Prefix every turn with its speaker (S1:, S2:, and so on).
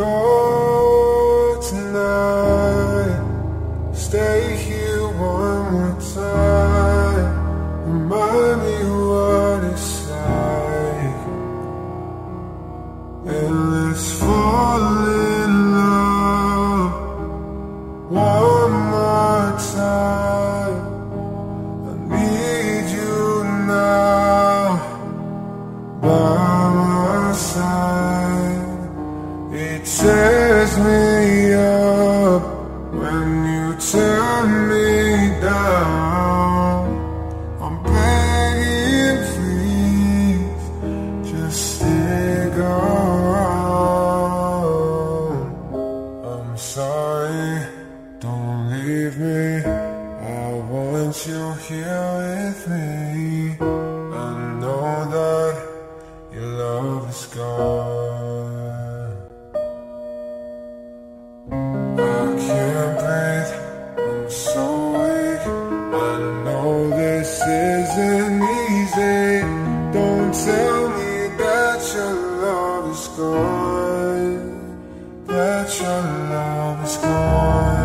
S1: go tonight. Stay here one more time. Remind me what it's like. And let's It tears me up when you turn me down. I'm begging, please, just stick around. I'm sorry, don't leave me. I want you here with me. I know that your love is gone. Gone. That your love is gone.